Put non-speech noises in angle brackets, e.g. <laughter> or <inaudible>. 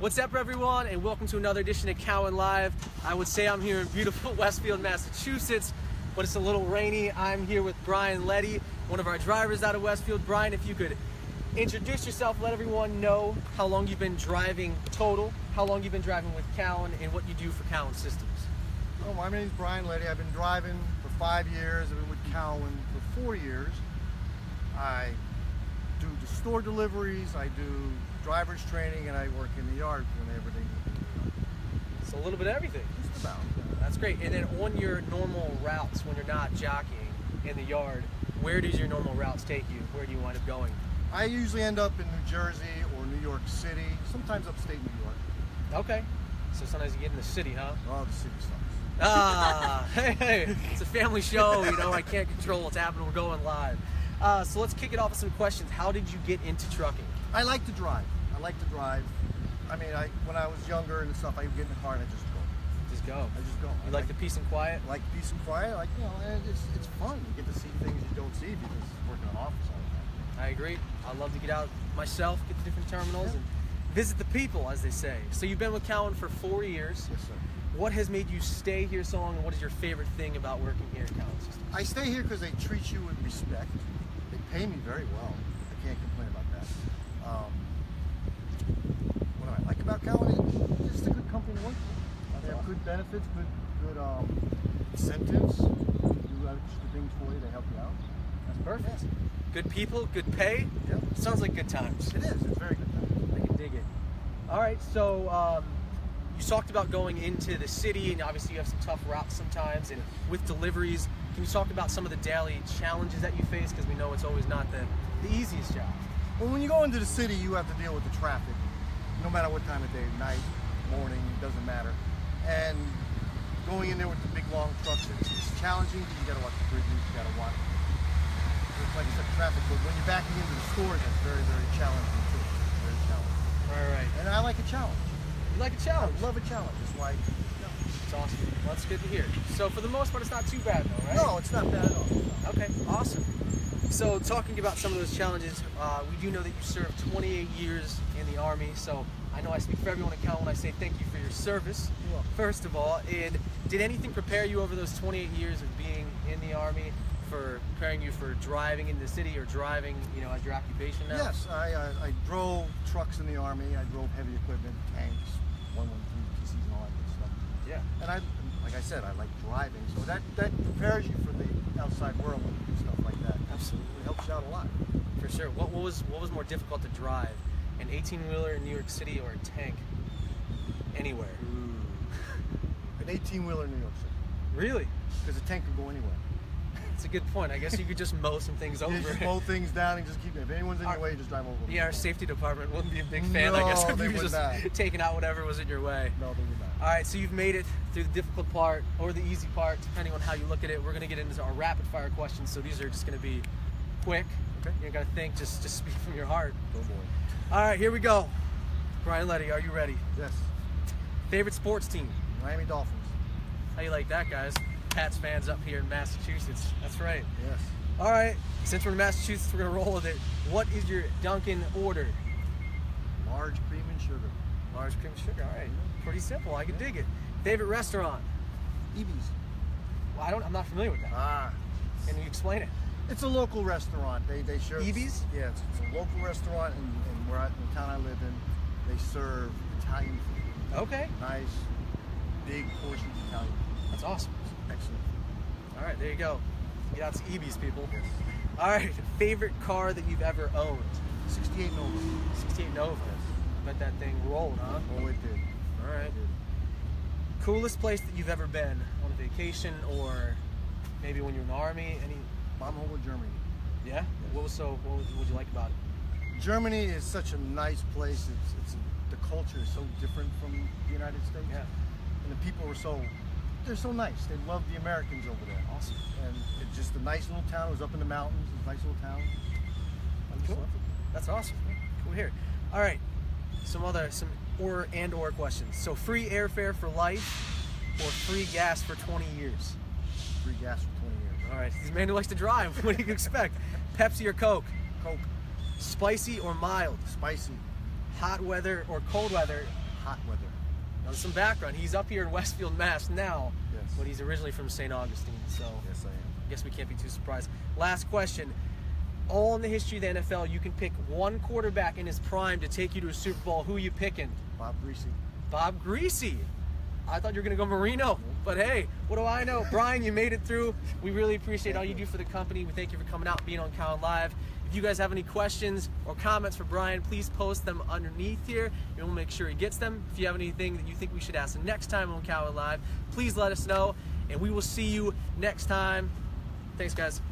What's up, everyone, and welcome to another edition of Cowan Live. I would say I'm here in beautiful <laughs> Westfield, Massachusetts, but it's a little rainy. I'm here with Brian Leddy, one of our drivers out of Westfield. Brian, if you could introduce yourself, let everyone know how long you've been driving total, how long you've been driving with Cowan, and what you do for Cowan Systems. Oh, my name is Brian Leddy. I've been driving for five years. I've been with Cowan for four years. I do the store deliveries, I do driver's training, and I work in the yard whenever they need It's a little bit of everything. Just about. That's great. And then on your normal routes, when you're not jockeying in the yard, where does your normal routes take you? Where do you wind up going? I usually end up in New Jersey or New York City, sometimes upstate New York. Okay. So sometimes you get in the city, huh? Oh, the city sucks. Ah, <laughs> hey, hey, it's a family show, you know, I can't control what's happening. We're going live. Uh, so let's kick it off with some questions. How did you get into trucking? I like to drive. I like to drive. I mean, I when I was younger and stuff, I would get in the car and I just go. Just go. I just go. You I like the peace and quiet? like peace and quiet. Like you know, and it's it's fun. You get to see things you don't see because working in an office all the time. I agree. I love to get out myself, get to different terminals, and visit the people, as they say. So you've been with Cowan for four years. Yes, sir. What has made you stay here so long, and what is your favorite thing about working here at Cowan Systems? I stay here because they treat you with respect. They pay me very well. I can't complain about that. Um, what do I like about Cowan? It's just a good company to work for. They have good benefits, good good um, incentives. They do extra things for you. They help you out. That's perfect. Good people, good pay. Yep. Sounds like good times. It is. It's very good. Time. I can dig it. All right, so um, you talked about going into the city, and obviously you have some tough routes sometimes, and with deliveries. Can you talk about some of the daily challenges that you face? Because we know it's always not the, the easiest job. Well, when you go into the city, you have to deal with the traffic, no matter what time of day, night, morning, it doesn't matter. And going in there with the big long trucks, it's, it's challenging. You got to watch the bridges, you got to watch, it's like I said, traffic. But when you're backing into the stores, it's very, very challenging too. Very challenging. All right. And I like a challenge. You like a challenge? love a challenge. That's why. It's awesome. Well, that's good to hear. So for the most part, it's not too bad, though, right? No, it's not bad at all. Okay, awesome. So, talking about some of those challenges, uh, we do know that you served 28 years in the Army. So, I know I speak for everyone at Cal when I say thank you for your service, first of all. And did anything prepare you over those 28 years of being in the Army for preparing you for driving in the city or driving, you know, as your occupation now? Yes, I, I, I drove trucks in the army. I drove heavy equipment, tanks, 113 PCs, and all that good stuff. Yeah. And I, like I said, I like driving, so that that prepares you for the outside world and stuff like that. Absolutely. It helps you out a lot. For sure. What, what was what was more difficult to drive, an 18 wheeler in New York City or a tank anywhere? Hmm. <laughs> An 18 wheeler in New York City, Really? because a tank could go anywhere. It's a good point. I guess you could just mow some things <laughs> over. Just mow things down and just keep it. If anyone's in Our- your way, just drive over. Yeah, our safety department wouldn't be a big fan, I guess, <laughs> if you just not. taking out whatever was in your way. No, they would not. All right, so you've made it through the difficult part or the easy part, depending on how you look at it. We're gonna get into our rapid fire questions, so these are just gonna be quick. Okay. You gotta think, just just speak from your heart. Go boy. All right, here we go. Brian Leddy, are you ready? Yes. Favorite sports team? Miami Dolphins. How you like that, guys? Pats fans up here in Massachusetts. That's right. Yes. All right, since we're in Massachusetts, we're gonna roll with it. What is your Dunkin' order? Large cream and sugar. Large cream sugar. All right, pretty simple. I can dig it. Favorite restaurant? Eevee's. Well, I don't. I'm not familiar with that. Ah. Can you explain it? It's a local restaurant. They they serve. Eevee's? Yeah, it's, it's a local restaurant, and, and where I, in the town I live in, they serve Italian food. Okay, Nice, big portions of Italian food. that's awesome. Excellent. All right, there you go. Get out to EB's, people. Yes. All right, favorite car that you've ever owned? 68 Nova. 68 Nova. Bet that thing rolled, huh? Oh, it did. All right. Did. Coolest place that you've ever been on a vacation, or maybe when you're in the army? Any? Baumholder, Germany. Yeah. What was so? What what you like about it? Germany is such a nice place. It's, it's the culture is so different from the United States. Yeah. And the people are so they're so nice. They love the Americans over there. Awesome. And it's just a nice little town. It was up in the mountains. It's a nice little town. I just Cool. That's awesome. Cool here. All right. Some other some or and or questions. So free airfare for life, or free gas for 20 years. Free gas for 20 years. All right. this man who likes to drive. <laughs> What do you expect? Pepsi or Coke? Coke, Spicy or mild? spicy, Hot weather or cold weather? hot weather. Now, some background. He's up here in Westfield, Mass now, Yes. but he's originally from St. Augustine, so Yes, I am. I guess we can't be too surprised. Last question. All in the history of the NFL, you can pick one quarterback in his prime to take you to a Super Bowl. Who are you picking? Bob Griese. Bob Griese. I thought you were going to go Marino, but hey, what do I know? <laughs> Brian, you made it through. We really appreciate all you do for the company. We thank you for coming out, being on Cowan Live. If you guys have any questions or comments for Brian, please post them underneath here, and we'll make sure he gets them. If you have anything that you think we should ask him next time on Cowan Live, please let us know, and we will see you next time. Thanks, guys.